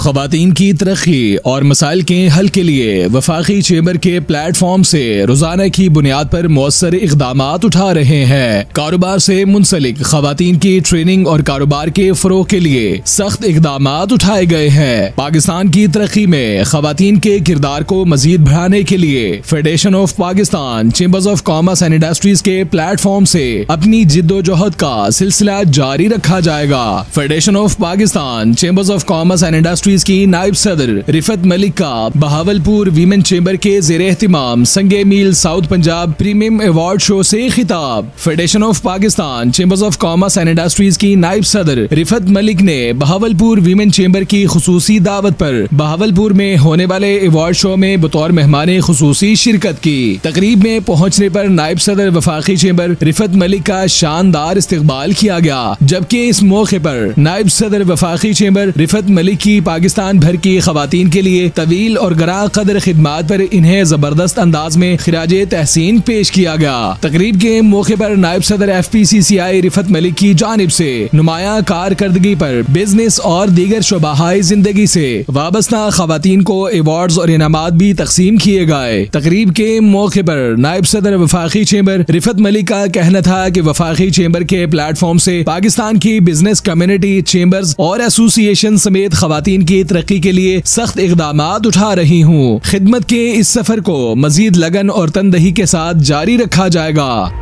खातन की तरक्की और मसाइल के हल के लिए वफाकी चेंबर के प्लेटफॉर्म से रोज़ाना की बुनियाद पर मौसर इकदाम उठा रहे हैं। कारोबार से मुंसलिक खातन की ट्रेनिंग और कारोबार के फरोग के लिए सख्त इकदाम उठाए गए हैं। पाकिस्तान की तरक्की में खातन के किरदार को मजीद बढ़ाने के लिए federation of Pakistan chambers of commerce and industries के प्लेटफॉर्म से अपनी जिद्दोजहद का सिलसिला जारी रखा जाएगा। Federation of Pakistan chambers of commerce and industries की नायब सदर रिफत मलिक का बहावलपुर वीमेन चेंबर के जेर एहतमाम संगे मील south Punjab premium award show से खिताब। Federation of Pakistan chambers of commerce and industries की नायब सदर रिफत मलिक ने बहावलपुर वीमेन चेंबर की खसूसी दावत पर बहावलपुर में होने वाले अवार्ड शो में बतौर मेहमान खसूसी शिरकत की। तकरीब में पहुँचने पर नायब सदर वफाकी चेंबर रिफत मलिक का शानदार इस्तेबाल किया गया, जबकि इस मौके पर नायब सदर वफाकी चेंबर रिफत मलिक की पाकिस्तान भर की खातन के लिए तवील और गरा कदर खिदमात पर इन्हें ज़बरदस्त अंदाज में खराज तहसीन पेश किया गया। तकरीब के मौके पर नायब सदर F P C C I Rifat Malik की जानब से नुमाया कारकर्दगी पर बिज़नेस और दीगर शोबाहाई ज़िंदगी से वाबस्ता खातन को अवार्ड और इनाम भी तकसीम किए गए। तकरीब के मौके पर नायब सदर वफाकी चैम्बर रिफत मलिक का कहना था कि वफाकी चैम्बर के प्लेटफॉर्म से पाकिस्तान की बिज़नेस कम्युनिटी चेंबर्स और एसोसिएशन समेत खातन की तरक्की के लिए सख्त इकदाम उठा रही हूँ। खिदमत के इस सफ़र को मजीद लगन और तनदही के साथ जारी रखा जाएगा।